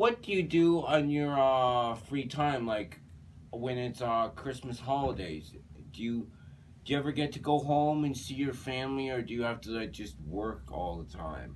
what do you do on your uh, free time, like when it's uh, Christmas holidays? Do you do you ever get to go home and see your family, or do you have to like just work all the time?